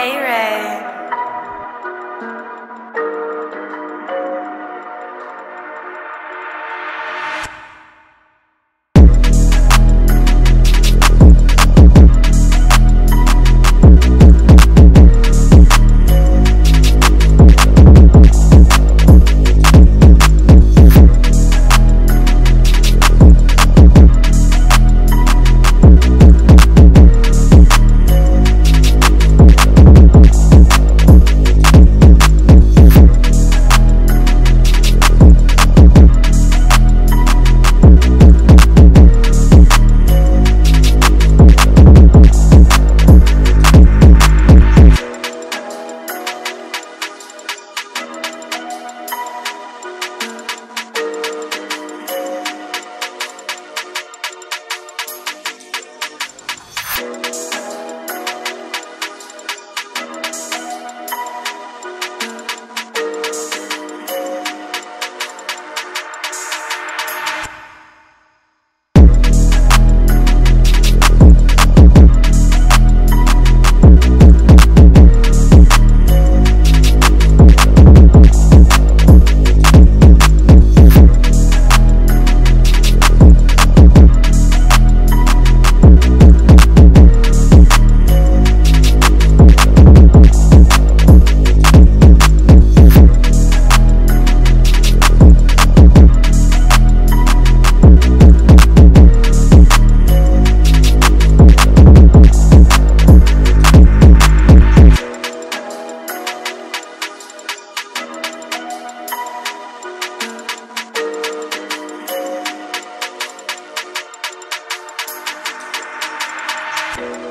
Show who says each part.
Speaker 1: Hey Ray. You